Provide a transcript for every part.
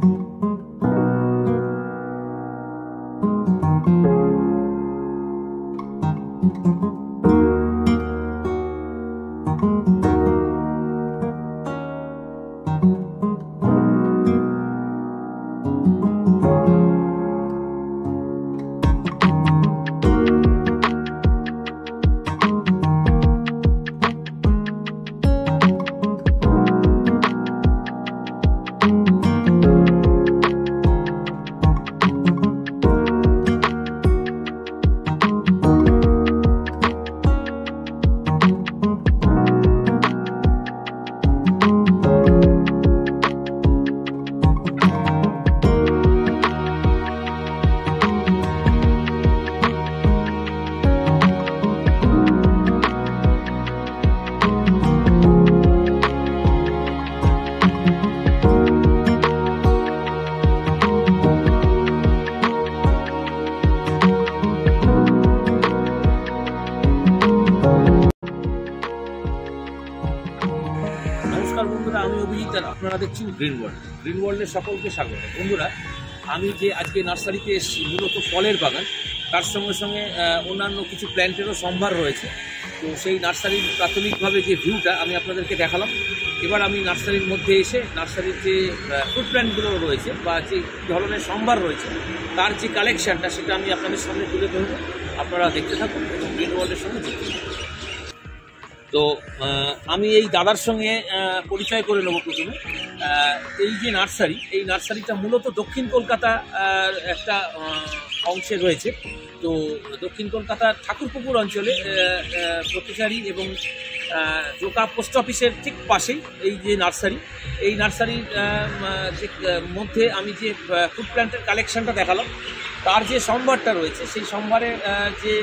নমস্কার দেখছেন green world green ওয়ার্ল্ডের সকলকে স্বাগত। বন্ধুরা, আমি যে আজকে নার্সারিতে এসেছি, মূলত ফলের বাগান, তার সঙ্গে সঙ্গে অন্যান্য কিছু প্ল্যান্টেরও সম্ভার রয়েছে। তো সেই নার্সারির প্রাথমিকভাবে যে ভিউটা আমি আপনাদেরকে দেখালাম, এবার আমি নার্সারির মধ্যে এসে নার্সারির যে ফুড প্ল্যান্টগুলো রয়েছে বা যে ধরনের সম্ভার রয়েছে, তার যে কালেকশানটা সেটা আমি আপনাদের সামনে তুলে ধরবো। আপনারা দেখতে থাকুন এবং গ্রিন ওয়ার্ল্ডের সঙ্গে যুক্ত। তো আমি এই দাদার সঙ্গে পরিচয় করে নেব প্রথমে। এই যে নার্সারি, এই নার্সারিটা মূলত দক্ষিণ কলকাতা একটা অংশে রয়েছে। তো দক্ষিণ কলকাতার ঠাকুরপুকুর অঞ্চলে প্রতিচারী এবং জোকা পোস্ট অফিসের ঠিক পাশেই এই যে নার্সারি, এই নার্সারির মধ্যে আমি যে ফুড প্ল্যান্টের কালেকশানটা দেখালাম, তার যে সম্ভারটা রয়েছে, সেই সম্ভারের যে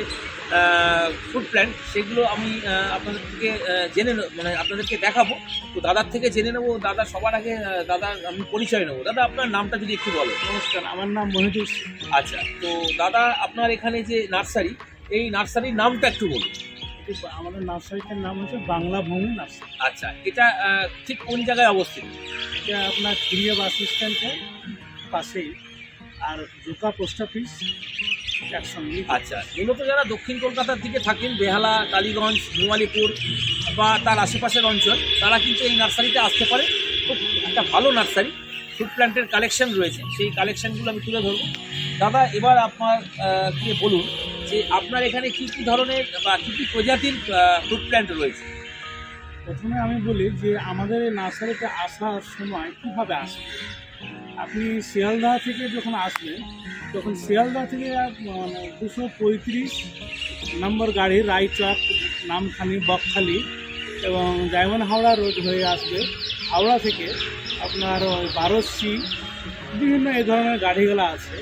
ফুড প্ল্যান্ট সেগুলো আমি আপনাদের থেকে জেনে মানে আপনাদেরকে দেখাবো। তো দাদার থেকে জেনে নেব দাদা সবার আগে দাদা আমি পরিচয় নেব। দাদা আপনার নামটা যদি একটু বলো নমস্কার আমার নাম মহিদুস আচ্ছা তো দাদা আপনার এখানে যে নার্সারি এই নার্সারির নামটা একটু বলুন। আমাদের নার্সারিটার নাম হচ্ছে বাংলা ভূমি নার্সারি। আচ্ছা এটা ঠিক কোন জায়গায় অবস্থিত? এটা আপনার ক্রিয়া বাস স্ট্যান্ডের পাশেই। আর জোকা পোস্ট অফিস একসঙ্গে। আচ্ছা মূলত যারা দক্ষিণ কলকাতার দিকে থাকেন বেহালা টালিগঞ্জ নোয়ালিপুর বা তার আশেপাশের অঞ্চল তারা কিন্তু এই নার্সারিতে আসতে পারে। খুব একটা ভালো নার্সারি ফুড প্ল্যান্টের কালেকশন রয়েছে সেই কালেকশনগুলো আমি তুলে ধরবো। দাদা এবার আপনার কে বলুন যে আপনার এখানে কি কি ধরনের বা কী কি প্রজাতির ফুড প্ল্যান্ট রয়েছে? প্রথমে আমি বলি যে আমাদের এই নার্সারিতে আসার সময় কীভাবে আসবে? আপনি শিয়ালদা থেকে যখন আসবেন তখন শিয়ালদা থেকে মানে দুশো পঁয়ত্রিশ নম্বর গাড়ি রায়চক নামখানি বকখালি এবং ডায়মন্ড হাওড়া রোড হয়ে আসবে হাওড়া থেকে আপনার ওই বারোশি বিভিন্ন এই ধরনের গাড়িগুলো আছে।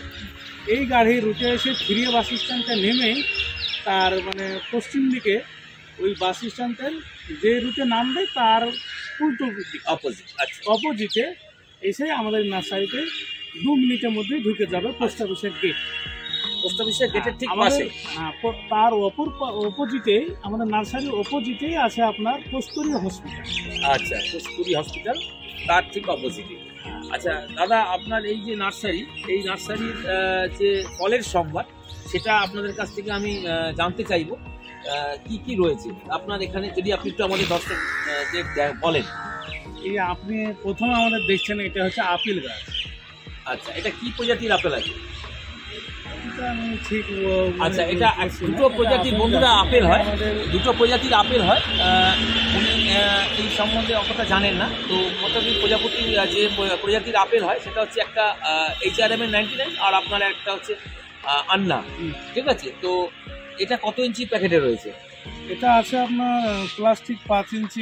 এই গাড়ি রুটে এসে ফিরিয়ে বাস স্ট্যান্ডে নেমে তার মানে পশ্চিম দিকে ওই বাস স্ট্যান্ডের যে রুটে নামবে তার উল্টো অপোজিট আচ্ছা। অপোজিটে এসে আমাদের নার্সারিতে দু মিনিটের মধ্যে ঢুকে যাবে পোস্ট অফিসের গেট পোস্ট অফিসের গেটের ঠিক পাশে? হ্যাঁ, তার অপর অপোজিটে আমাদের নার্সারির অপোজিটেই আছে আপনার কস্তুরী হসপিটাল আচ্ছা কস্তুরি হসপিটাল তার ঠিক অপোজিটে আচ্ছা দাদা আপনার এই যে নার্সারি এই নার্সারির যে ফলের সম্ভার সেটা আপনাদের কাছ থেকে আমি জানতে চাইব। কি কি রয়েছে? আপনার এখানে যদি আপনি একটু আমাদের দর্শক বলেন। এই আপনি প্রথমে আমাদের দেখছেন এটা হচ্ছে আপেল গাছ। আচ্ছা এটা কি প্রজাতির আপেল আছে? ঠিক মানে আচ্ছা এটা। দুটো প্রজাতির বন্ধুরা। আপেল হয়। দুটো প্রজাতির আপেল হয়। উনি এই সম্বন্ধে অতটা জানেন না। তো মোটামুটি প্রজাপতি যে প্রজাতির আপেল হয় সেটা হচ্ছে একটা এইচ আর এম এর নাইনটি নাইন আর আপনার একটা হচ্ছে আন্না ঠিক আছে? তো এটা কত ইঞ্চি প্যাকেটে রয়েছে? এটা আছে আপনার প্লাস্টিক পাঁচ ইঞ্চি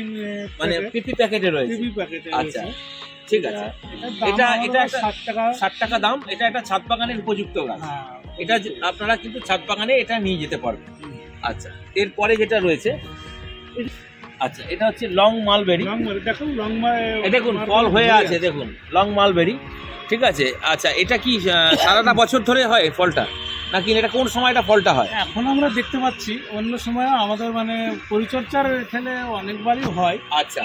মানে পিপি প্যাকেটে রয়েছে। টিভি প্যাকেটে আচ্ছা। ঠিক আছে। এটা- এটা এটা এটা ষাট টাকা। ষাট টাকা দাম এটা একটা ছাদ বাগানের উপযুক্ত গাছ। হ্যাঁ। এটা আপনারা কিন্তু ছাদ বাগানে এটা নিয়ে যেতে পারবেন। আচ্ছা এরপরে যেটা রয়েছে আচ্ছা এটা হচ্ছে লং মালবেরি। দেখুন লং দেখুন ফল হয়ে আছে দেখুন লং মালবেরি। ঠিক আছে আচ্ছা এটা কি সারাটা বছর ধরে হয় ফলটা? নাকি এটা কোন সময়টা ফলটা হয়? এখন আমরা দেখতে পাচ্ছি অন্য সময় আমাদের মানে পরিচর্যার এখানে অনেকবারই হয়। আচ্ছা।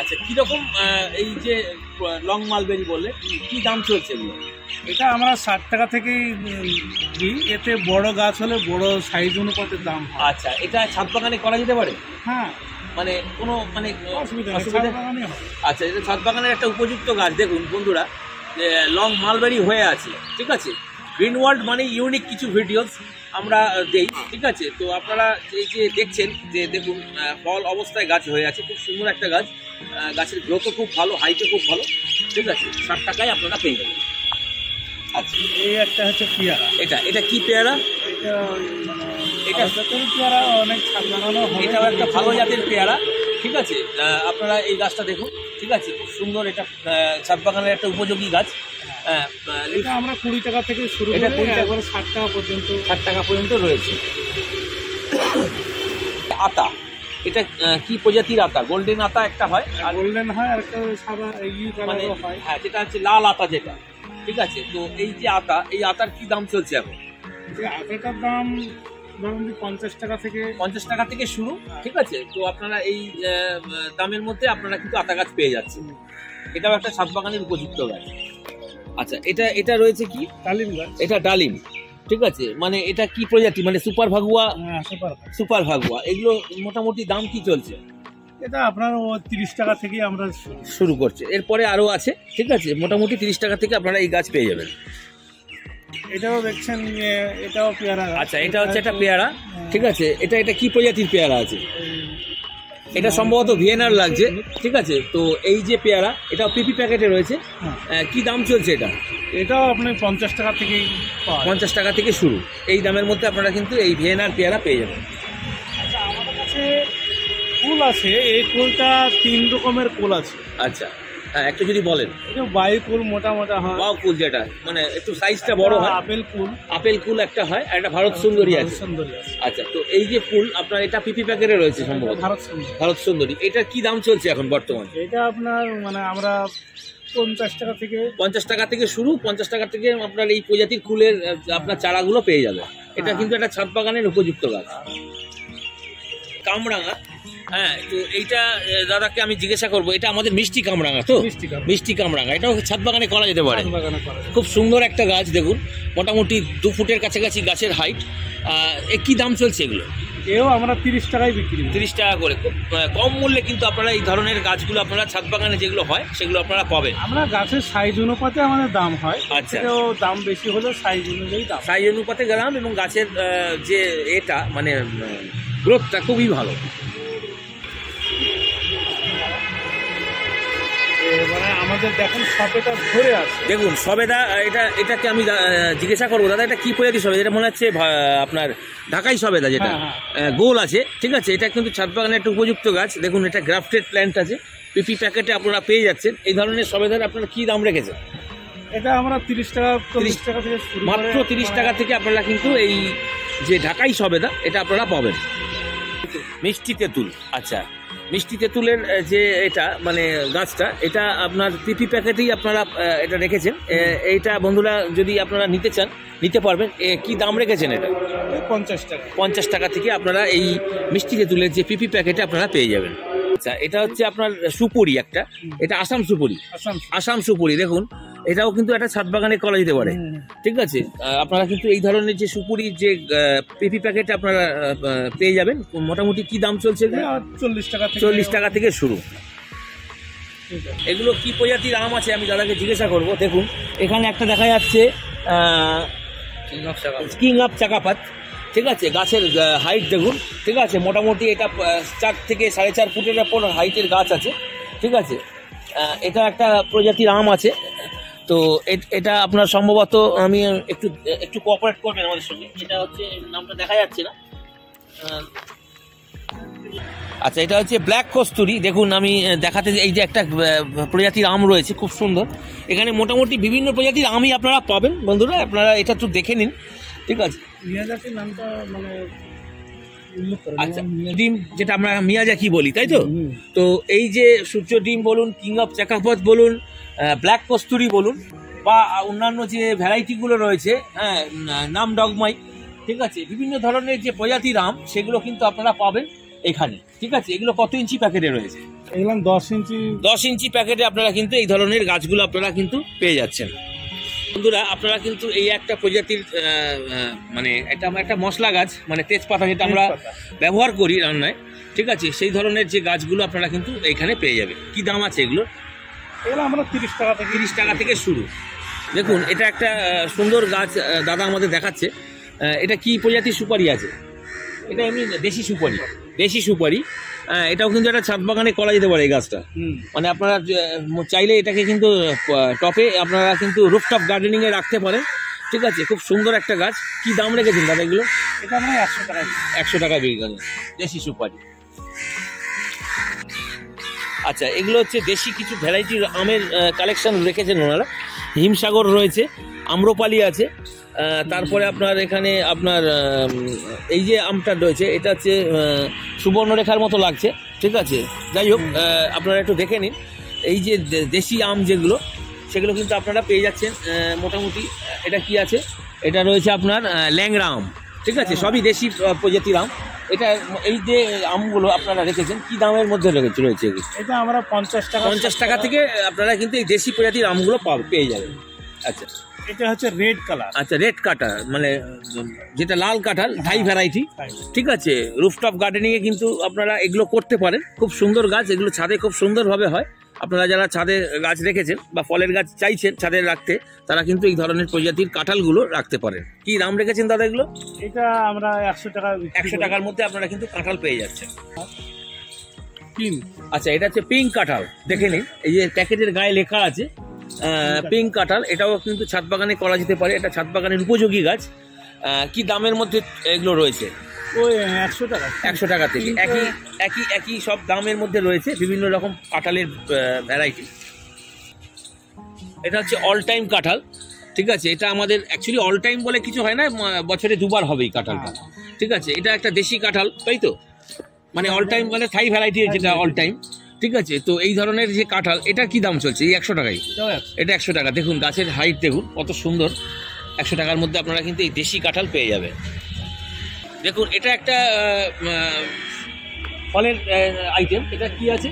আচ্ছা কীরকম এই যে লং মালবেরি বললে কি দাম চলছে এগুলো? এটা আমরা ষাট টাকা থেকেই দিই। এতে বড় গাছ হলে বড় সাইজ অনুপাতে দাম আচ্ছা এটা ছাদ বাগানে করা যেতে পারে? হ্যাঁ। মানে কোনো মানে অসুবিধা। আচ্ছা এটা ছাদ বাগানের একটা উপযুক্ত গাছ। দেখুন বন্ধুরা লং মালবেরি হয়ে আছে ঠিক আছে? গ্রিন ওয়ার্ল্ড মানে ইউনিক কিছু ভিডিওস আমরা দেই ঠিক আছে? তো আপনারা এই যে দেখছেন যে দেখুন ফল অবস্থায় গাছ হয়ে আছে খুব সুন্দর একটা গাছ। গাছের গ্রোথও খুব ভালো হাইটও খুব ভালো ঠিক আছে? ষাট টাকায় আপনারা পেয়ে যাবেন। আচ্ছা এই একটা হচ্ছে পেয়ারা। এটা এটা কি পেয়ারা? এটা মানে পেয়ারা অনেক এটাও একটা ভালো জাতের পেয়ারা ঠিক আছে? আপনারা এই গাছটা দেখুন ঠিক আছে? খুব সুন্দর এটা ছাদ বাগানের একটা উপযোগী গাছ। আমরা কুড়ি টাকা থেকে শুরু এটা করে 20 টাকা। একবারে ষাট টাকা পর্যন্ত। ষাট টাকা পর্যন্ত রয়েছে। আতা। এটা কি প্রজাতির আতা? গোল্ডেন আতা একটা হয় আর গোল্ডেন হয় আর একটা সাদা এই মানে হয়। হ্যাঁ যেটা হচ্ছে লাল আতা যেটা। ঠিক আছে? তো এই যে আতা এই আতার কি দাম চলছে এখন? যে আটাটার দাম ধরুন পঞ্চাশ টাকা থেকে পঞ্চাশ টাকা থেকে শুরু ঠিক আছে? তো আপনারা এই দামের মধ্যে আপনারা কিন্তু আতা গাছ পেয়ে যাচ্ছেন। এটাও একটা সাত বাগানের উপযুক্ত গাছ। আচ্ছা এটা এটা রয়েছে কি? ডালিম গাছ। এটা ডালিম। ঠিক আছে মানে এটা কি প্রজাতি? মানে সুপার ভাগুয়া? হ্যাঁ সুপার ভাগুয়া। এগুলো মোটামুটি দাম কি চলছে? এটা আপনার ও তিরিশ টাকা থেকে আমরা। শুরু করছে। এরপরে আরও আছে ঠিক আছে? মোটামুটি তিরিশ টাকা থেকে আপনারা এই গাছ পেয়ে যাবেন। এটাও দেখছেন এটাও পেয়ারা আচ্ছা এটা হচ্ছে একটা পেয়ারা। ঠিক আছে এটা এটা কি প্রজাতির পেয়ারা আছে? এটা সম্ভবত ভিয়েনার লাগছে ঠিক আছে? তো এই যে পেয়ারা এটা পিপি প্যাকেটে রয়েছে। হ্যাঁ। কি দাম চলছে এটা? এটাও আপনার পঞ্চাশ টাকা থেকে পঞ্চাশ টাকা থেকে শুরু। এই দামের মধ্যে আপনারা কিন্তু এই ভিয়েনার পেয়ারা পেয়ে যাবেন। আচ্ছা আমাদের কাছে কুল আছে এই কুলটা তিন রকমের কুল আছে। আচ্ছা। হ্যাঁ একটু যদি বলেন। এটা বায়ু কুল মোটা মোটা হয়। কুল যেটা মানে একটু সাইজটা বড় হয়। আপেল কুল আপেল কুল একটা হয় আর একটা ভারত সুন্দরী আছে। সুন্দরী আচ্ছা তো এই যে ফুল আপনার এটা পিপি প্যাকেটে রয়েছে সম্ভবত? ভারত সুন্দরী। ভারত সুন্দরী। এটা কি দাম চলছে এখন বর্তমানে? এটা আপনার মানে আমরা পঞ্চাশ টাকা থেকে পঞ্চাশ টাকা থেকে শুরু পঞ্চাশ টাকা থেকে আপনার এই প্রজাতির ফুলের আপনার চারাগুলো পেয়ে যাবে। এটা হ্যাঁ। কিন্তু একটা ছাদ বাগানের উপযুক্ত গাছ। কামরাঙা হ্যাঁ তো এইটা দাদাকে আমি জিজ্ঞাসা করব। এটা আমাদের মিষ্টি কামরাঙা তো? মিষ্টি কামরাঙা। এটাও ছাদ বাগানে করা যেতে পারে। খুব সুন্দর একটা গাছ দেখুন। মোটামুটি দু ফুটের কাছাকাছি গাছের হাইট কি দাম চলছে এগুলো? এও আমরা তিরিশ টাকায় বিক্রি করি। তিরিশ টাকা করে। কম মূল্যে কিন্তু আপনারা এই ধরনের গাছগুলো আপনারা ছাদ বাগানে যেগুলো হয় সেগুলো আপনারা পাবেন। আমরা গাছের সাইজ অনুপাতে আমাদের দাম হয়। আচ্ছা। দাম বেশি হলেও সাইজ অনুযায়ী দাম। সাইজ অনুপাতে গেলাম এবং গাছের যে এটা মানে গ্রোথটা খুবই ভালো। মানে আমাদের দেখেন সপেটা ধরে আছে। দেখুন সবেদা এটা এটাকে আমি জিজ্ঞাসা করব। দাদা এটা কি প্রজাতি সবেদা এটা মনে হচ্ছে আপনার ঢাকাই সবেদা যেটা। হ্যাঁ, গোল আছে ঠিক আছে? এটা কিন্তু ছাদ বাগানের একটা উপযুক্ত গাছ। দেখুন এটা গ্রাফটেড প্ল্যান্ট আছে। পিপি প্যাকেটে আপনারা পেয়ে যাচ্ছেন। এই ধরনের সবেদার আপনারা কি দাম রেখেছেন? এটা আমরা তিরিশ টাকা চল্লিশ টাকা থেকে মাত্র তিরিশ টাকা থেকে আপনারা কিন্তু এই যে ঢাকাই সবেদা এটা আপনারা পাবেন। মিষ্টি তেঁতুল আচ্ছা। মিষ্টি তেঁতুলের যে এটা মানে গাছটা এটা আপনার পিপি প্যাকেটেই আপনারা এটা রেখেছেন। এইটা বন্ধুরা যদি আপনারা নিতে চান নিতে পারবেন। কি দাম রেখেছেন এটা? পঞ্চাশ টাকা। পঞ্চাশ টাকা থেকে আপনারা এই মিষ্টি তেঁতুলের যে পিপি প্যাকেটে আপনারা পেয়ে যাবেন। আচ্ছা এটা হচ্ছে আপনার সুপুরি একটা। এটা আসাম সুপুরি। আসাম আসাম সুপুরি দেখুন এটাও কিন্তু একটা ছাদ বাগানে করা যেতে পারে। ঠিক আছে? আপনারা কিন্তু এই ধরনের যে সুপুরি যে পিপি প্যাকেট আপনারা পেয়ে যাবেন। মোটামুটি কি দাম চলছে চল্লিশ টাকা চল্লিশ টাকা থেকে শুরু। এগুলো কি প্রজাতির আম আছে? আমি দাদাকে জিজ্ঞাসা করব। দেখুন এখানে একটা দেখা যাচ্ছে কিং অফ চাকাপাত ঠিক আছে, গাছের হাইট দেখুন, ঠিক আছে, মোটামুটি এটা চার থেকে সাড়ে চার ফুটের ওপর হাইটের গাছ আছে, ঠিক আছে। এটা একটা প্রজাতির আম আছে, তো এটা আপনার সম্ভবত আমি একটু একটু কোঅপারেট করবেন আমাদের সঙ্গে এটা হচ্ছে, নামটা দেখা যাচ্ছে না। আচ্ছা এটা হচ্ছে ব্ল্যাক কস্তুরি দেখুন আমি দেখাতে এই যে একটা প্রজাতির আম রয়েছে, খুব সুন্দর। এখানে মোটামুটি বিভিন্ন প্রজাতির আমই আপনারা পাবেন, বন্ধুরা, আপনারা এটা একটু দেখে নিন, ঠিক আছে। মিয়াজাকির নামটা মানে আচ্ছা ডিম যেটা আমরা মিয়াজাকি বলি তাই তো? তো এই যে সূর্য ডিম বলুন কিং অফ চাকাপথ বলুন ব্ল্যাক কস্তুরি বলুন বা অন্যান্য যে ভ্যারাইটিগুলো রয়েছে হ্যাঁ নাম ডগমাই ঠিক আছে? বিভিন্ন ধরনের যে প্রজাতির আম সেগুলো কিন্তু আপনারা পাবেন এখানে ঠিক আছে? এগুলো কত ইঞ্চি প্যাকেটে রয়েছে? এগুলো দশ ইঞ্চি দশ ইঞ্চি প্যাকেটে আপনারা কিন্তু এই ধরনের গাছগুলো আপনারা কিন্তু পেয়ে যাচ্ছেন। বন্ধুরা আপনারা কিন্তু এই একটা প্রজাতির মানে এটা আমার একটা মশলা গাছ মানে তেজপাতা যেটা আমরা ব্যবহার করি রান্নায় ঠিক আছে? সেই ধরনের যে গাছগুলো আপনারা কিন্তু এখানে পেয়ে যাবেন। কি দাম আছে এগুলো? এগুলো আমরা তিরিশ টাকা থেকে তিরিশ টাকা থেকে শুরু। দেখুন এটা একটা সুন্দর গাছ দাদা আমাদের দেখাচ্ছে। এটা কি প্রজাতির সুপারি আছে? এটা এমনি দেশি সুপারি দেশি সুপারি। এটাও কিন্তু একটা ছাদ বাগানে করা যেতে পারে এই গাছটা। মানে আপনারা চাইলে এটাকে কিন্তু টপে আপনারা কিন্তু রুফটপ গার্ডেনিংয়ে রাখতে পারেন। ঠিক আছে খুব সুন্দর একটা গাছ। কি দাম রেখেছেন দাদা এগুলো? এটা আমরা একশো টাকা। একশো টাকা দেশি সুপারি। আচ্ছা এগুলো হচ্ছে দেশি কিছু ভ্যারাইটির আমের কালেকশন রেখেছেন ওনারা। হিমসাগর রয়েছে আম্রপালি আছে। তারপরে আপনার এখানে আপনার এই যে আমটা রয়েছে এটা হচ্ছে সুবর্ণরেখার মতো লাগছে ঠিক আছে? যাই হোক আপনারা একটু দেখে নিন। এই যে দেশি আম যেগুলো সেগুলো কিন্তু আপনারা পেয়ে যাচ্ছেন মোটামুটি এটা কি আছে? এটা রয়েছে আপনার ল্যাংড়া আম ঠিক আছে? সবই দেশি প্রজাতির আম। এটা এই যে আমগুলো আপনারা রেখেছেন কি দামের মধ্যে রেখেছে রয়েছে এটা আমরা পঞ্চাশ টাকা পঞ্চাশ টাকা থেকে আপনারা কিন্তু এই দেশি প্রজাতির আমগুলো পাবে পেয়ে যাবেন। আচ্ছা। এটা হচ্ছে রেড কালার আচ্ছা রেড কাটা মানে যেটা লাল কাঁঠাল থাই ভ্যারাইটি ঠিক আছে রুফটপ গার্ডেনিং এ কিন্তু আপনারা এগুলো করতে পারেন। খুব সুন্দর গাছ এগুলো ছাদে খুব সুন্দরভাবে হয়। আপনারা যারা ছাদে গাছ রেখেছেন বা ফলের গাছ চাইছেন ছাদে রাখতে তারা কিন্তু এই ধরনের প্রজাতির কাঁঠালগুলো রাখতে পারেন। কি দাম রেখেছেন দাদা এগুলো? এটা আমরা একশো টাকা একশো টাকার মধ্যে আপনারা কিন্তু কাঁঠাল পেয়ে যাচ্ছেন। তিন আচ্ছা এটা হচ্ছে পিঙ্ক কাঁঠাল। দেখে নিন এই যে প্যাকেটের গায়ে লেখা আছে পিঙ্ক কাঁঠাল এটাও কিন্তু ছাদ বাগানে করা যেতে পারে। এটা ছাদ বাগানের উপযোগী গাছ। কি দামের মধ্যে এগুলো রয়েছে? ওই একশো টাকা। একশো টাকা থেকে। একই একই একই সব দামের মধ্যে রয়েছে বিভিন্ন রকম কাঁঠালের ভ্যারাইটি এটা হচ্ছে অল টাইম কাঁঠাল ঠিক আছে? এটা আমাদের অ্যাকচুয়ালি অল টাইম বলে কিছু হয় না বছরে দুবার হবে এই কাঁঠালটা। ঠিক আছে? এটা একটা দেশি কাঁঠাল তাই তো? মানে অল টাইম মানে থাই ভ্যারাইটি যেটা অল টাইম ঠিক আছে? তো এই ধরনের যে কাঁঠাল এটা কি দাম চলছে? এই একশো টাকাই এটা একশো টাকা। দেখুন গাছের হাইট দেখুন কত সুন্দর। একশো টাকার মধ্যে আপনারা কিন্তু এই দেশি কাঁঠাল পেয়ে যাবে দেখুন এটা একটা ফলের আইটেম এটা কি আছে।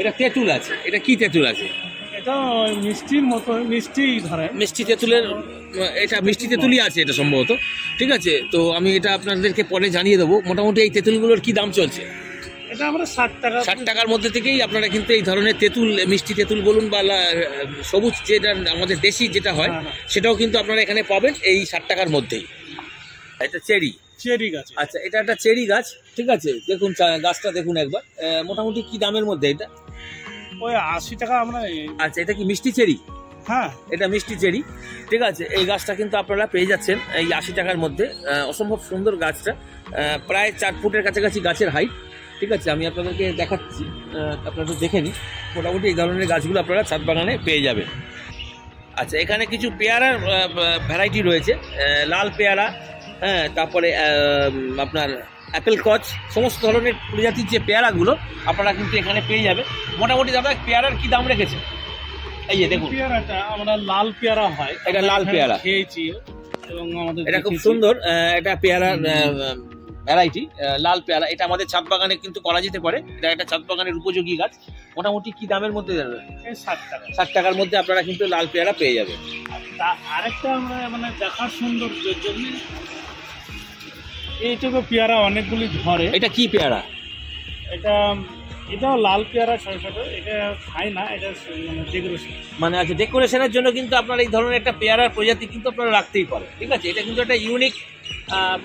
এটা তেঁতুল আছে। এটা কি তেঁতুল আছে? এটা মিষ্টির মতো মিষ্টি ধরে। মিষ্টি তেঁতুলের এটা মিষ্টি তেঁতুলই আছে এটা সম্ভবত। ঠিক আছে? তো আমি এটা আপনাদেরকে পরে জানিয়ে দেবো। মোটামুটি এই তেঁতুলগুলোর কি দাম চলছে? এটা আমরা ষাট টাকা ষাট টাকার মধ্যে থেকেই আপনারা কিন্তু এই ধরনের তেঁতুল মিষ্টি তেঁতুল বলুন বা সবুজ যেটা আমাদের দেশি যেটা হয় হ্যাঁ, হ্যাঁ। সেটাও কিন্তু আপনারা এখানে পাবেন এই ষাট টাকার মধ্যেই। এটা চেরি। চেরি গাছ। আচ্ছা এটা একটা চেরি গাছ ঠিক আছে? দেখুন চা- গাছটা দেখুন একবার। মোটামুটি কি দামের মধ্যে এটা? ওই আশি টাকা আমরা আচ্ছা এটা কি মিষ্টি চেরি? হ্যাঁ। এটা মিষ্টি চেরি। ঠিক আছে এই গাছটা কিন্তু আপনারা পেয়ে যাচ্ছেন এই আশি টাকার মধ্যে। অসম্ভব সুন্দর গাছটা। প্রায় চার ফুটের কাছাকাছি গাছের হাইট ঠিক আছে আমি আপনাদেরকে দেখাচ্ছি। আপনারা তো দেখে নিন মোটামুটি এই ধরনের গাছগুলো আপনারা ছাদ বাগানে পেয়ে যাবেন। আচ্ছা এখানে কিছু পেয়ারার ভ্যারাইটি রয়েছে। লাল পেয়ারা হ্যাঁ তারপরে আপনার অ্যাপেল কচ সমস্ত ধরনের প্রজাতির যে পেয়ারাগুলো আপনারা কিন্তু এখানে পেয়ে যাবেন। মোটামুটি দাদা পেয়ারার কি দাম রেখেছে এই যে দেখুন। পেয়ারাটা আমরা লাল পেয়ারা হয়। এটা লাল পেয়ারা। খেয়েছি এবং আমাদের এটা খুব সুন্দর এটা পেয়ারার ভ্যারাইটি লাল পেয়ারা। এটা আমাদের ছাদ বাগানে কিন্তু করা যেতে পারে। এটা একটা ছাদ বাগানের উপযোগী গাছ। মোটামুটি কি দামের মধ্যে যাবে ষাট টাকা। ষাট টাকার মধ্যে আপনারা কিন্তু লাল পেয়ারা পেয়ে যাবেন। আরেকটা আমরা মানে দেখার সৌন্দর্যের জন্য এইটুকু পেয়ারা অনেকগুলি ধরে। এটা কি পেয়ারা? এটা এটাও লাল পেয়ারা ছোট ছোট। এটা খাই না এটা মানে ডেকোরেশন মানে আছে ডেকোরেশনের জন্য কিন্তু আপনার এই ধরনের একটা পেয়ারার প্রজাতি কিন্তু আপনারা রাখতেই পারেন। ঠিক আছে? এটা কিন্তু একটা ইউনিক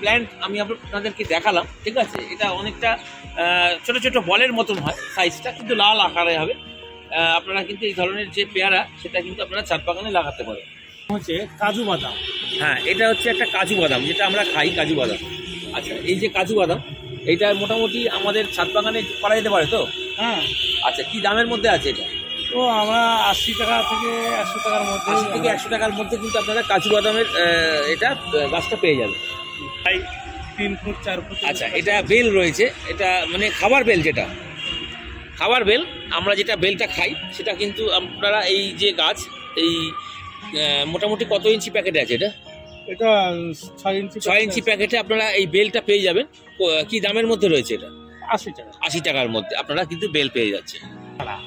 প্ল্যান্ট আমি আপনাদেরকে দেখালাম ঠিক আছে? এটা অনেকটা ছোট ছোট বলের মতন হয় সাইজটা কিন্তু লাল আকারে হবে। আপনারা কিন্তু এই ধরনের যে পেয়ারা সেটা কিন্তু আপনারা ছাদ বাগানে লাগাতে পারেন। হচ্ছে কাজু বাদাম। হ্যাঁ এটা হচ্ছে একটা কাজু বাদাম যেটা আমরা খাই কাজু বাদাম। আচ্ছা এই যে কাজু বাদাম এটা মোটামুটি আমাদের ছাদ বাগানে করা যেতে পারে তো? হ্যাঁ। আচ্ছা কি দামের মধ্যে আছে এটা? তো আমরা আশি টাকা থেকে একশো টাকার মধ্যে আশি থেকে একশো টাকার মধ্যে কিন্তু আপনারা কাজু বাদামের এটা গাছটা পেয়ে যাবেন। তিন ফুট চার ফুট আচ্ছা এটা বেল রয়েছে। এটা মানে খাবার বেল যেটা। খাবার বেল আমরা যেটা বেলটা খাই সেটা কিন্তু আপনারা এই যে গাছ এই মোটামুটি কত ইঞ্চি প্যাকেটে আছে এটা? এটা ছয় ইঞ্চি ছয় ইঞ্চি প্যাকেটে আপনারা এই বেলটা পেয়ে যাবেন। ক- দামের মধ্যে রয়েছে এটা? আশি টাকা। আশি টাকার মধ্যে আপনারা কিন্তু বেল পেয়ে যাচ্ছেন।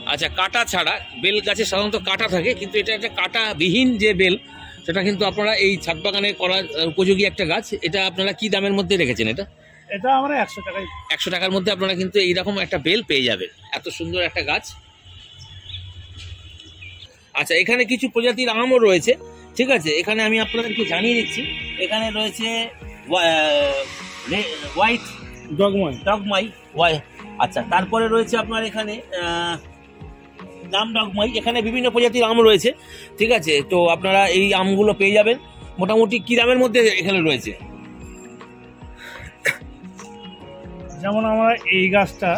আচ্ছা কাটা ছাড়া বেল গাছে সাধারণত কাটা থাকে কিন্তু এটা একটা কাটা বিহীন যে বেল সেটা কিন্তু আপনারা এই ছাদ বাগানে করা উপযোগী একটা গাছ। এটা আপনারা কি দামের মধ্যে রেখেছেন এটা? এটা আমরা একশো টাকায়। একশো টাকার মধ্যে আপনারা কিন্তু এইরকম একটা বেল পেয়ে যাবেন। এত সুন্দর একটা গাছ। আচ্ছা এখানে কিছু প্রজাতির আমও রয়েছে। ঠিক আছে এখানে আমি আপনাদেরকে জানিয়ে দিচ্ছি। এখানে রয়েছে হোয়াইট ডগমাই। ডগমাই ওয়াই আচ্ছা তারপরে রয়েছে আপনার এখানে আহ, নাম ডগমাই এখানে বিভিন্ন প্রজাতির আম রয়েছে ঠিক আছে? তো আপনারা এই আমগুলো পেয়ে যাবেন। মোটামুটি কি দামের মধ্যে এখানে রয়েছে? যেমন আমরা এই গাছটা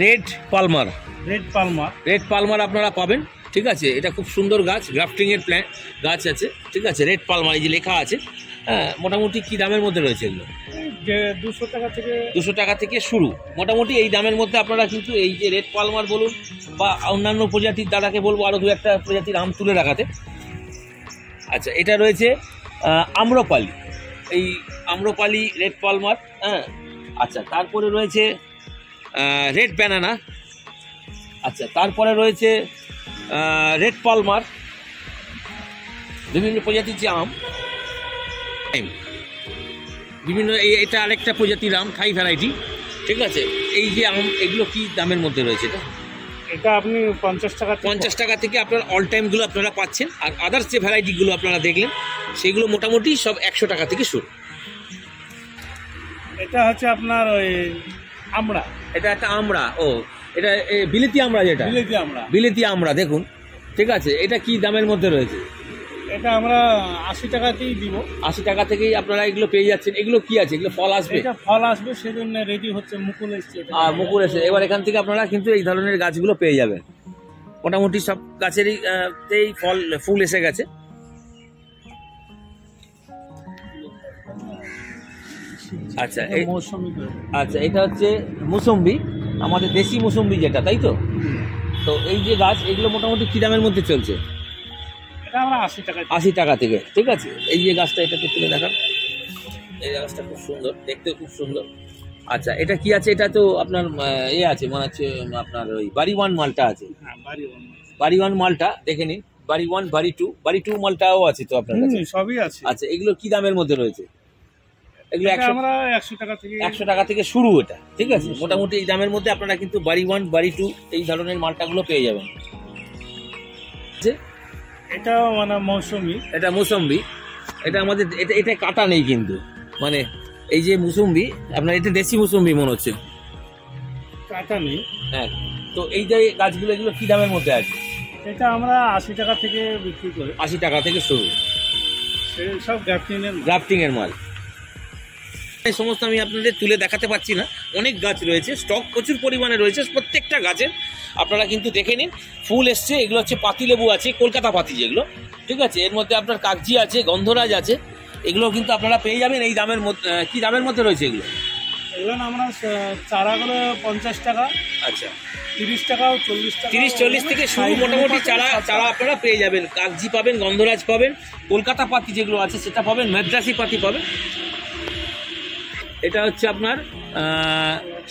red palmer red palmer red palmer আপনারা পাবেন ঠিক আছে? এটা খুব সুন্দর গাছ গ্রাফটিং এর প্ল্যান গাছ আছে ঠিক আছে? রেড পালমার এই যে লেখা আছে। হ্যাঁ মোটামুটি কি দামের মধ্যে রয়েছে এগুলো? যে দুশো টাকা থেকে দুশো টাকা থেকে শুরু। মোটামুটি এই দামের মধ্যে আপনারা কিন্তু এই যে রেড পালমার বলুন বা অন্যান্য প্রজাতির দাদাকে বলব আরও দু একটা প্রজাতির আম তুলে রাখাতে আচ্ছা এটা রয়েছে আম্রপালি। এই আম্রপালি রেড পালমার হ্যাঁ। আচ্ছা তারপরে রয়েছে রেড ব্যানানা। আচ্ছা তারপরে রয়েছে রেড পালমার। বিভিন্ন প্রজাতির যে আম। বিভিন্ন এই এটা আরেকটা প্রজাতির আম থাই ভ্যারাইটি ঠিক আছে? এই যে আম এগুলো কি দামের মধ্যে রয়েছে এটা? এটা আপনি পঞ্চাশ টাকা পঞ্চাশ টাকা থেকে আপনার অল টাইমগুলো আপনারা পাচ্ছেন। আর আদার্স যে ভ্যারাইটিগুলো আপনারা দেখলেন সেগুলো মোটামুটি সব একশো টাকা থেকে শুরু। এটা হচ্ছে আপনার ওই আমরা এটা একটা আমড়া ও এটা বিলেতি আমড়া যেটা? বিলেতি আমরা বিলেতি আমড়া দেখুন। ঠিক আছে? এটা কি দামের মধ্যে রয়েছে? এটা আমরা আশি টাকাতেই দিব। আশি টাকা থেকেই আপনারা এগুলো পেয়ে যাচ্ছেন। এগুলো কি আছে? এগুলো ফল আসবে? এটা ফল আসবে সেজন্য রেডি হচ্ছে মুকুল এসছে আর মুকুল এসে এবার এখান থেকে আপনারা কিন্তু এই ধরনের গাছগুলো পেয়ে যাবেন। মোটামুটি সব গাছেরই তেই ফল ফুল এসে গেছে। আচ্ছা এই আচ্ছা এটা হচ্ছে মুসম্বি আমাদের দেশি মুসম্বি যেটা তাই তো? তো এই যে গাছ এগুলো মোটামুটি কি দামের মধ্যে চলছে? আশি টাকা থেকে। ঠিক আছে? এই যে গাছটা এটা এটাকে তুলে দেখান। এই গাছটা খুব সুন্দর দেখতে খুব সুন্দর। আচ্ছা এটা কি আছে? এটা তো আপনার এ আছে মনে হচ্ছে আপনার ওই বাড়ি ওয়ান মালটা আছে। হ্যাঁ বাড়ি ওয়ান মালটা দেখে নিন। বাড়ি ওয়ান বাড়ি টু বাড়ি টু মালটাও আছে তো আপনার কাছে? সবই আছে। আচ্ছা এগুলো কি দামের মধ্যে রয়েছে? এগুলো একশো টাকা থেকে একশো টাকা থেকে শুরু এটা ঠিক আছে? মোটামুটি এই দামের মধ্যে আপনারা কিন্তু বাড়ি ওয়ান বাড়ি টু এই ধরনের মালটাগুলো পেয়ে যাবেন। এটা মানে মৌসুমি। এটা মুসম্বি এটা আমাদের এটা এটা কাটা নেই কিন্তু। মানে এই যে মুসম্বি আপনার এটা দেশি মুসম্বি মনে হচ্ছে। কাটা নেই। হ্যাঁ তো এই যে গাছগুলো এগুলো কী দামের মধ্যে আছে? এটা আমরা আশি টাকা থেকে বিক্রি করি। আশি টাকা থেকে শুরু। সব গ্যাপটিনের গ্রাফটিং এর মাল। এই সমস্ত আমি আপনাদের তুলে দেখাতে পাচ্ছি না। অনেক গাছ রয়েছে স্টক প্রচুর পরিমাণে রয়েছে প্রত্যেকটা গাছের আপনারা কিন্তু দেখে নিন ফুল এসছে এগুলো হচ্ছে পাতিলেবু আছে কলকাতা পাতি যেগুলো ঠিক আছে? এর মধ্যে আপনার কাগজি আছে গন্ধরাজ আছে এগুলো কিন্তু আপনারা পেয়ে যাবেন এই দামের মধ্যে কী দামের মধ্যে রয়েছে এগুলো? এগুলো না আমরা চারাগুলো পঞ্চাশ টাকা আচ্ছা। তিরিশ টাকা চল্লিশ টাকা। তিরিশ চল্লিশ থেকে শুরু মোটামুটি চারা চারা আপনারা পেয়ে যাবেন। কাগজি পাবেন গন্ধরাজ পাবেন কলকাতা পাতি যেগুলো আছে সেটা পাবেন মাদ্রাসি পাতি পাবেন। এটা হচ্ছে আপনার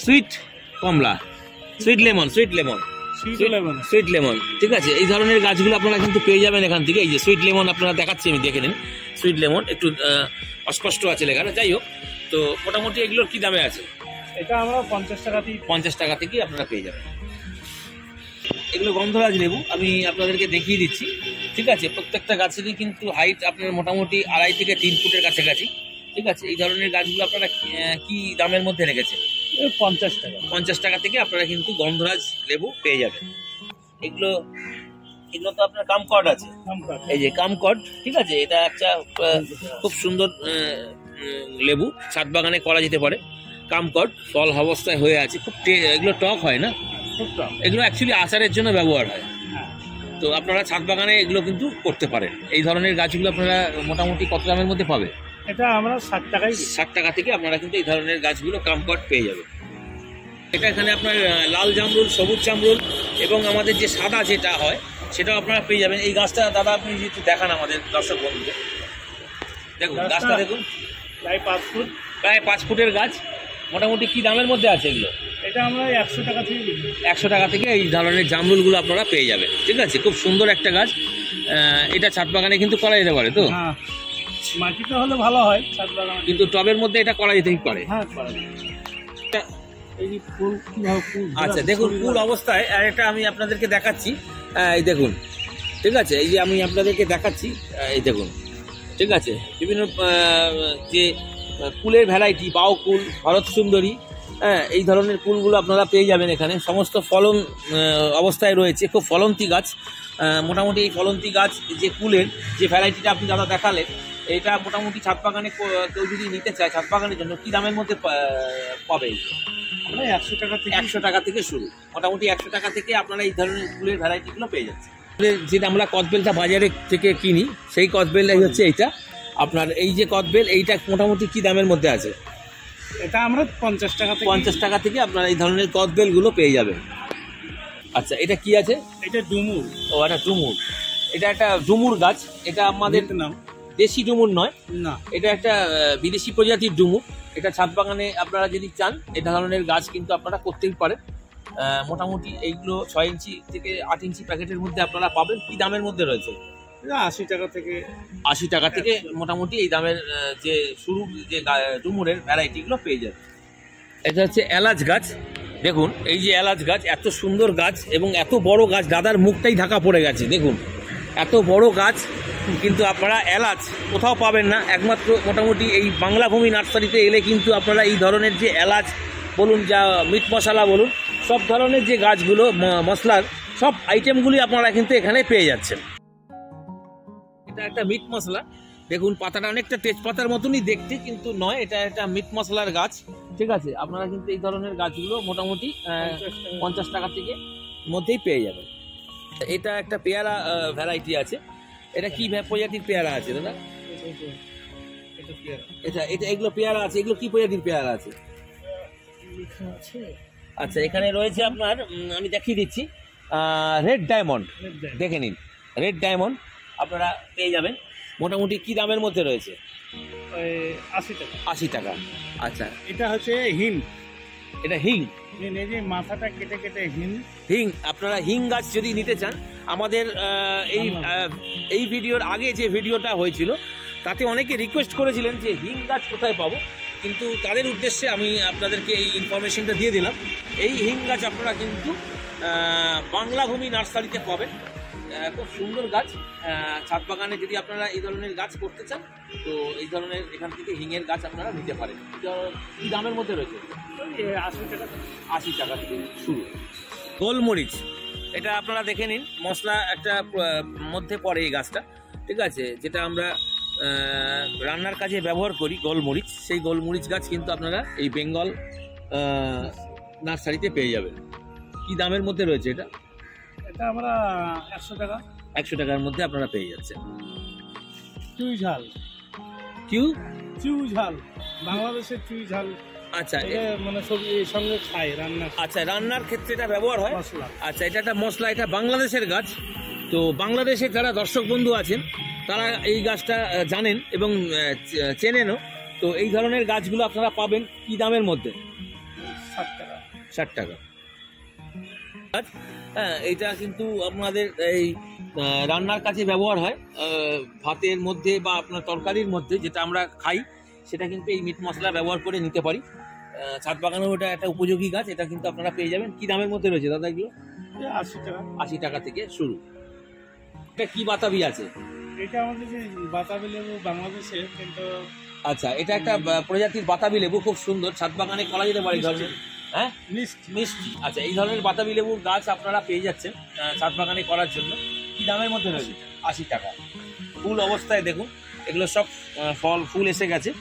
সুইট কমলা sweet lemon sweet lemon. Sweet lemon ঠিক আছে? এই ধরনের গাছগুলো আপনারা কিন্তু পেয়ে যাবেন এখান থেকে। এই যে সুইট লেমন আপনারা দেখাচ্ছি আমি দেখে নিন। সুইট লেমন একটু অস্পষ্ট আছে লেখাটা যাই হোক। তো মোটামুটি এগুলোর কি দামে আছে? এটা আমরা পঞ্চাশ টাকাতেই পঞ্চাশ টাকা থেকেই আপনারা পেয়ে যাবেন। এগুলো গন্ধরাজ লেবু আমি আপনাদেরকে দেখিয়ে দিচ্ছি। ঠিক আছে? প্রত্যেকটা গাছেরই কিন্তু হাইট আপনার মোটামুটি আড়াই থেকে তিন ফুটের কাছাকাছি। ঠিক আছে এই ধরনের গাছগুলো আপনারা কি- দামের মধ্যে রেখেছেন পঞ্চাশ টাকা। পঞ্চাশ টাকা থেকে আপনারা কিন্তু গন্ধরাজ লেবু পেয়ে যাবেন। এগুলো এগুলো তো আপনার কামকট আছে। এই যে কামকট ঠিক আছে এটা একটা খুব সুন্দর লেবু ছাদ বাগানে করা যেতে পারে। কামকট ফল অবস্থায় হয়ে আছে খুব এগুলো টক হয় না? এগুলো অ্যাকচুয়ালি আচারের জন্য ব্যবহার হয়। হ্যাঁ। তো আপনারা ছাদ বাগানে এগুলো কিন্তু করতে পারেন। এই ধরনের গাছগুলো আপনারা মোটামুটি কত দামের মধ্যে পাবে? এটা আমরা ষাট টাকাই দিই। ষাট টাকা থেকে আপনারা কিন্তু এই ধরনের গাছগুলো কামকট পেয়ে যাবেন। এটা এখানে আপনার লাল জামরুল সবুজ জামরুল এবং আমাদের যে সাদা যেটা হয় সেটাও আপনারা পেয়ে যাবেন। এই গাছটা দাদা আপনি একটু দেখান আমাদের দর্শক বন্ধুদের। দেখুন গাছটা- গাছটা দেখুন। প্রায় পাঁচ ফুট। প্রায় পাঁচ ফুটের গাছ। মোটামুটি কি দামের মধ্যে আছে এগুলো? এটা আমরা একশো টাকা থেকে একশো টাকা থেকে এই ধরনের জামরুলগুলো আপনারা পেয়ে যাবেন। ঠিক আছে খুব সুন্দর একটা গাছ। এটা ছাদ বাগানে কিন্তু করা যেতে পারে তো? হ্যাঁ। মাটিতে হলে ভালো হয় ছাদ বাগান কিন্তু টবের মধ্যে এটা করা যেতেই পারে। হ্যাঁ করা আচ্ছা দেখুন ফুল অবস্থায় আর একটা আমি আপনাদেরকে দেখাচ্ছি। এই দেখুন ঠিক আছে? এই যে আমি আপনাদেরকে দেখাচ্ছি এই দেখুন ঠিক আছে? বিভিন্ন যে কুলের ভ্যারাইটি বাউকুল ভরত সুন্দরী হ্যাঁ এই ধরনের ফুলগুলো আপনারা পেয়ে যাবেন এখানে। সমস্ত ফলন অবস্থায় রয়েছে। খুব ফলন্তি গাছ। মোটামুটি এই ফলন্তি গাছ যে কুলের যে ভ্যারাইটিটা আপনি দাদা দেখালেন এটা মোটামুটি ছাদ বাগানে কেউ যদি নিতে চায় ছাদ বাগানের জন্য কী দামের মধ্যে পাবে? একশো টাকা থেকে একশো টাকা থেকে শুরু। মোটামুটি একশো টাকা থেকে আপনারা এই ধরনের ফুলের ভ্যারাইটিগুলো পেয়ে ফুলের যেটা আমরা কদবেলটা বাজারে থেকে কিনি সেই কদবেলটাই হচ্ছে এইটা। আপনার এই যে কদবেল এইটা মোটামুটি কি দামের মধ্যে আছে? এটা আমরা পঞ্চাশ টাকা পঞ্চাশ টাকা থেকে আপনারা এই ধরনের কদবেলগুলো পেয়ে যাবেন। আচ্ছা এটা কি আছে? এটা ডুমুর। ও এটা ডুমুর। এটা একটা ডুমুর গাছ। এটা আমাদের নাম। দেশি ডুমুর নয়। না। এটা একটা বিদেশি প্রজাতির ডুমুর। এটা ছাদ বাগানে আপনারা যদি চান এই ধরনের গাছ কিন্তু আপনারা করতেই পারেন। মোটামুটি এইগুলো ছয় ইঞ্চি থেকে আট ইঞ্চি প্যাকেটের মধ্যে আপনারা পাবেন। কি দামের মধ্যে রয়েছে? আশি টাকা থেকে। আশি টাকা থেকে মোটামুটি এই দামের যে শুরু, যে ডুমুরের ভ্যারাইটিগুলো পেয়ে যাবে। এটা হচ্ছে এলাচ গাছ। দেখুন, এই যে এলাচ গাছ, এত সুন্দর গাছ এবং এত বড় গাছ, দাদার মুখটাই ঢাকা পড়ে গেছে, দেখুন। এত বড় গাছ, কিন্তু আপনারা এলাচ কোথাও পাবেন না। একমাত্র মোটামুটি এই বাংলা ভূমি নার্সারিতে এলে কিন্তু আপনারা এই ধরনের যে এলাচ, বলুন যা, মিট মশলা বলুন, সব ধরনের যে গাছগুলো মশলার, সব আইটেমগুলি আপনারা কিন্তু এখানে পেয়ে যাচ্ছেন। এটা একটা মিট মশলা। দেখুন পাতাটা অনেকটা তেজপাতার মতনই দেখতে কিন্তু নয় এটা একটা মিট মশলার গাছ। ঠিক আছে? আপনারা কিন্তু এই ধরনের গাছগুলো মোটামুটি পঞ্চাশ টাকা থেকে মধ্যেই পেয়ে যাবেন। এটা একটা পেয়ারা ভ্যারাইটি আছে। এটা কি প্রজাতির পেয়ারা আছে দাদা? এটা এটা এগুলো পেয়ারা আছে। এগুলো কি প্রজাতির পেয়ারা আছে? আচ্ছা এখানে রয়েছে আপনার আমি দেখিয়ে দিচ্ছি রেড ডায়মন্ড দেখে নিন। রেড ডায়মন্ড আপনারা পেয়ে যাবেন। মোটামুটি কি দামের মধ্যে রয়েছে? ওই আশি টাকা। আশি টাকা। আচ্ছা। এটা হচ্ছে হিম এটা হিং? এই যে মাথাটা কেটে কেটে হিন হিং আপনারা হিং গাছ যদি নিতে চান আমাদের এই এই ভিডিওর আগে যে ভিডিওটা হয়েছিল তাতে অনেকে রিকোয়েস্ট করেছিলেন যে হিং গাছ কোথায় পাবো। কিন্তু তাদের উদ্দেশ্যে আমি আপনাদেরকে এই ইনফরমেশনটা দিয়ে দিলাম। এই হিং গাছ আপনারা কিন্তু আহ, বাংলা ভূমি নার্সারিতে পাবেন। খুব সুন্দর গাছ। ছাদ বাগানে যদি আপনারা এই ধরনের গাছ করতে চান, তো এই ধরনের এখান থেকে হিঙের গাছ আপনারা নিতে পারেন। কি দামের মধ্যে রয়েছে? আশি টাকা আশি টাকা থেকে শুরু। গোলমরিচ, এটা আপনারা দেখে নিন। মশলা একটা মধ্যে পড়ে এই গাছটা। ঠিক আছে? যেটা আমরা রান্নার কাজে ব্যবহার করি, গোলমরিচ। সেই গোলমরিচ গাছ কিন্তু আপনারা এই বেঙ্গল নার্সারিতে পেয়ে যাবেন। কি দামের মধ্যে রয়েছে এটা? এটা আমরা একশো টাকা। একশো টাকার মধ্যে আপনারা পেয়ে যাচ্ছেন। চুই ঝাল। কিউ? চুই ঝাল। বাংলাদেশের চুই ঝাল। আচ্ছা মানে সবজির সঙ্গে খায় রান্না আচ্ছা রান্নার ক্ষেত্রে এটা ব্যবহার হয়? আচ্ছা এটা একটা মশলা এটা বাংলাদেশের গাছ। তো বাংলাদেশের যারা দর্শক বন্ধু আছেন তারা এই গাছটা জানেন এবং চেনেনও। তো এই ধরনের গাছগুলো আপনারা পাবেন কি দামের মধ্যে? ষাট টাকা। ষাট টাকা। হ্যাঁ এটা কিন্তু আপনাদের এই রান্নার কাছে ব্যবহার হয়। ভাতের মধ্যে বা আপনার তরকারির মধ্যে যেটা আমরা খাই সেটা কিন্তু এই মিট মশলা ব্যবহার করে নিতে পারি। ছাদ বাগানেও এটা একটা উপযোগী গাছ এটা কিন্তু আপনারা পেয়ে যাবেন। কি দামের মধ্যে রয়েছে দাদা এগুলো? আশি টাকা। আশি টাকা থেকে শুরু। এটা কি বাতাবি আছে? এটা আমাদের যে বাতাবি লেবু বাংলাদেশে কিন্তু আচ্ছা এটা একটা প্রজাতির বাতাবি লেবু খুব সুন্দর। ছাদ বাগানে করা যেতে পারে হ্যাঁ? মিষ্টি। মিষ্টি। আচ্ছা এই ধরনের বাতাবি লেবুর গাছ আপনারা পেয়ে যাচ্ছেন ছাদ বাগানে করার জন্য। কি দামের মধ্যে রয়েছে? আশি টাকা। ফুল অবস্থায় দেখুন এগুলো সব ফল ফুল এসে গেছে।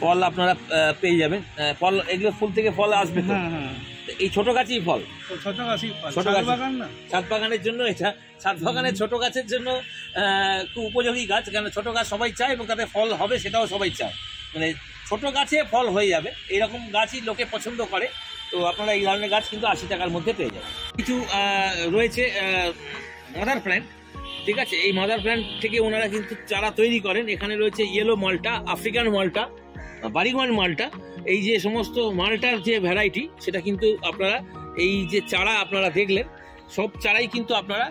ফল আপনারা পেয়ে যাবেন। ফল এগুলো ফুল থেকে ফল আসবে তো? হ্যাঁ হ্যাঁ। এই ছোট গাছই ফল? ছোট গাছই ছোট গাছ। ছাদ বাগানের জন্য এটা ছাদ বাগানের ছোট গাছের জন্য খুব উপযোগী গাছ কেন ছোট গাছ সবাই চায় এবং তাতে ফল হবে সেটাও সবাই চায়। মানে ছোট গাছে ফল হয়ে যাবে এরকম গাছই লোকে পছন্দ করে। তো আপনারা এই ধরনের গাছ কিন্তু আশি টাকার মধ্যে পেয়ে যাবেন। কিছু রয়েছে মাদার প্ল্যান্ট ঠিক আছে? এই মাদার প্ল্যান্ট থেকে ওনারা কিন্তু চারা তৈরি করেন। এখানে রয়েছে ইয়েলো মালটা আফ্রিকান মালটা বাড়িগঞ্জ মালটা এই যে সমস্ত মালটার যে ভ্যারাইটি সেটা কিন্তু আপনারা এই যে চারা আপনারা দেখলেন, সব চারাই কিন্তু আপনারা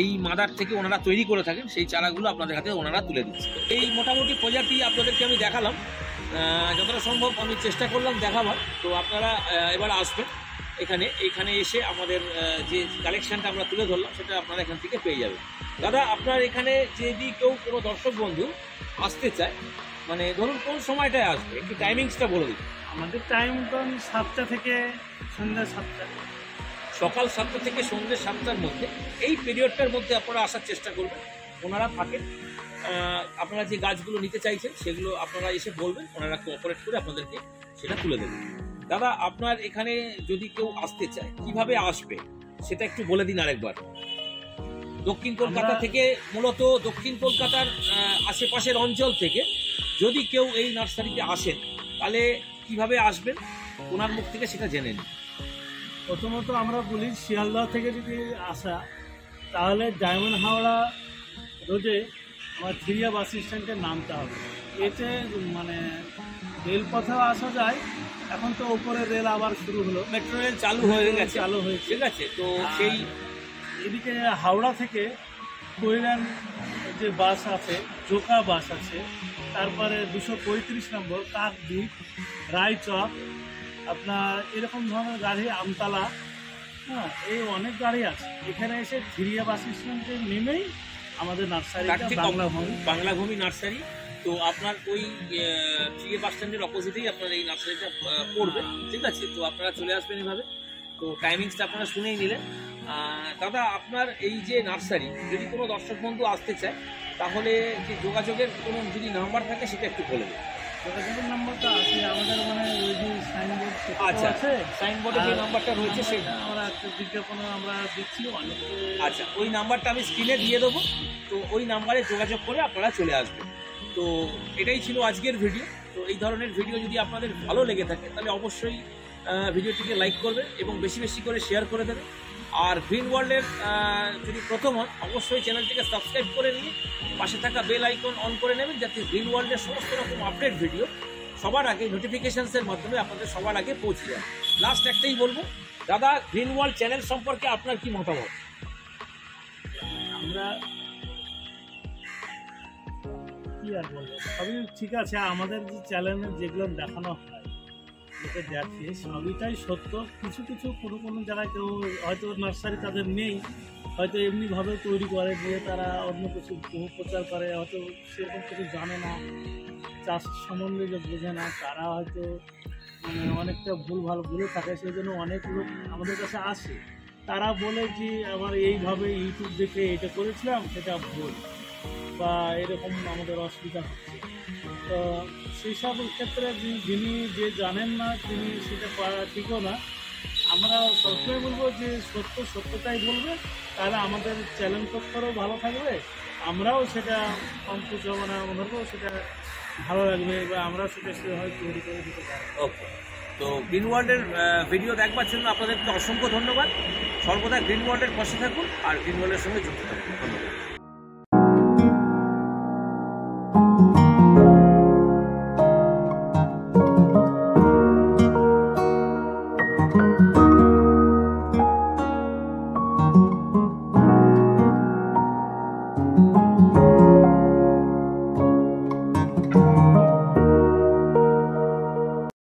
এই মাদার থেকে ওনারা তৈরি করে থাকেন। সেই চারাগুলো আপনাদের হাতে ওনারা তুলে দিচ্ছে এই মোটামুটি প্রজাতি আপনাদেরকে আমি দেখালাম। যতটা সম্ভব আমি চেষ্টা করলাম দেখাবার। তো আপনারা এবার আসবেন এখানে। এখানে এসে আমাদের যে কালেকশানটা আমরা তুলে ধরলাম সেটা আপনারা এখান থেকে পেয়ে যাবেন। দাদা আপনার এখানে যদি কেউ কোনো দর্শক বন্ধু আসতে চায় মানে ধরুন কোন সময়টায় আসবে? একটু টাইমিংসটা বলে দিন। আমাদের টাইম তখন সাতটা থেকে সন্ধ্যা সাতটা। সকাল সাতটা থেকে সন্ধ্যে সাতটার মধ্যে। এই পিরিয়ডটার মধ্যে আপনারা আসার চেষ্টা করবেন। ওনারা থাকেন। আপনারা যে গাছগুলো নিতে চাইছেন সেগুলো আপনারা এসে বলবেন ওনারা কোঅপারেট করে আপনাদেরকে সেটা তুলে দেবেন। দাদা আপনার এখানে যদি কেউ আসতে চায় কীভাবে আসবে? সেটা একটু বলে দিন আরেকবার। দক্ষিণ কলকাতা থেকে মূলত দক্ষিণ কলকাতার আশেপাশের অঞ্চল থেকে যদি কেউ এই নার্সারিতে আসেন তাহলে কীভাবে আসবেন? ওনার মুখ থেকে সেটা জেনে নিন। প্রথমত আমরা বলি শিয়ালদহ থেকে যদি আসা তাহলে ডায়মন্ড হাওড়া রোডে আমার থিরিয়া বাস স্ট্যান্ডে নামতে হবে। এতে মানে রেলপথেও আসা যায় এখন তো ওপরে রেল আবার শুরু হলো। মেট্রো রেল চালু হয়ে গেছে। চালু হয়েছে। ঠিক আছে তো সেই এদিকে হাওড়া থেকে কৈরান যে বাস আছে জোকা বাস আছে তারপরে দুশো পঁয়ত্রিশ নম্বর কাকদ্বীপ রায়চক আপনার এরকম ধরনের গাড়ি আমতলা হ্যাঁ এই অনেক গাড়ি আছে। এখানে এসে ফিরিয়া বাস স্ট্যান্ডে নেমেই আমাদের নার্সারি বাংলা ভূমি। বাংলা ভূমি নার্সারি। তো আপনার ওই থ্রিএ বাস স্ট্যান্ডের অপোজিটেই আপনার এই নার্সারিটা পড়বে ঠিক আছে? তো আপনারা চলে আসবেন এভাবে। তো টাইমিংসটা আপনারা শুনেই নিলেন। দাদা আপনার এই যে নার্সারি যদি কোনো দর্শক বন্ধু আসতে চায় তাহলে যে যোগাযোগের কোনো যদি নাম্বার থাকে সেটা একটু বলে যোগাযোগের নাম্বারটা আছে আমাদের মানে ওই যে সাইনবোর্ড আচ্ছা। আছে। সাইনবোর্ডে যে নাম্বারটা রয়েছে সেই আমরা বিজ্ঞাপন আমরা দিচ্ছি অনেক আচ্ছা ওই নাম্বারটা আমি স্ক্রিনে দিয়ে দেবো। তো ওই নাম্বারে যোগাযোগ করে আপনারা চলে আসবেন। তো এটাই ছিল আজকের ভিডিও তো এই ধরনের ভিডিও যদি আপনাদের ভালো লেগে থাকে তাহলে অবশ্যই ভিডিওটিকে লাইক করবেন এবং বেশি বেশি করে শেয়ার করে দেবেন। আর গ্রিন ওয়ার্ল্ডের যদি প্রথম হন অবশ্যই চ্যানেলটিকে সাবস্ক্রাইব করে নিয়ে পাশে থাকা বেল আইকন অন করে নেবেন যাতে গ্রিন ওয়ার্ল্ডের সমস্ত রকম আপডেট ভিডিও সবার আগে নোটিফিকেশনসের মাধ্যমে আপনাদের সবার আগে পৌঁছে যায়। লাস্ট একটাই বলব, দাদা গ্রিন ওয়ার্ল্ড চ্যানেল সম্পর্কে আপনার কি মতামত? আমরা কি আর বলব? সবই ঠিক আছে, আমাদের যে চ্যানেলে যেগুলো দেখানো হয় যেটা দেখে সবইটাই সত্য। কিছু কিছু কোনো কোনো যারা কেউ হয়তো নার্সারি তাদের নেই, হয়তো এমনিভাবে তৈরি করে, দিয়ে তারা অন্য কিছু প্রচার করে, হয়তো সেরকম কিছু জানে না, চাষ সম্বন্ধে যে বোঝে না, তারা হয়তো মানে অনেকটা ভুল ভালো বলে থাকে, সেই জন্য অনেক লোক আমাদের কাছে আসে। তারা বলে যে আমার এইভাবে ইউটিউব দেখে এটা করেছিলাম, সেটা ভুল বা এরকম আমাদের অসুবিধা হচ্ছে। তো সেই সব ক্ষেত্রে যিনি- যে জানেন না, তিনি সেটা করা ঠিকও না। আমরা সবসময় বলব যে সত্য সত্যটাই বলবে, তাহলে আমাদের চ্যালেঞ্জ পক্ষরও ভালো থাকবে। আমরাও সেটা অঙ্কুশ মানে ধরবো সেটা ভালো লাগবে বা আমরাও সেটা সেভাবে তৈরি করে দিতে পারব। তো গ্রিন ওয়ার্ল্ডের ভিডিও দেখবার জন্য আপনাদেরকে অসংখ্য ধন্যবাদ। সর্বদা গ্রিন ওয়ার্ল্ডের পাশে থাকুন আর গ্রিন ওয়ার্ল্ডের সঙ্গে যুক্ত থাকুন। ধন্যবাদ।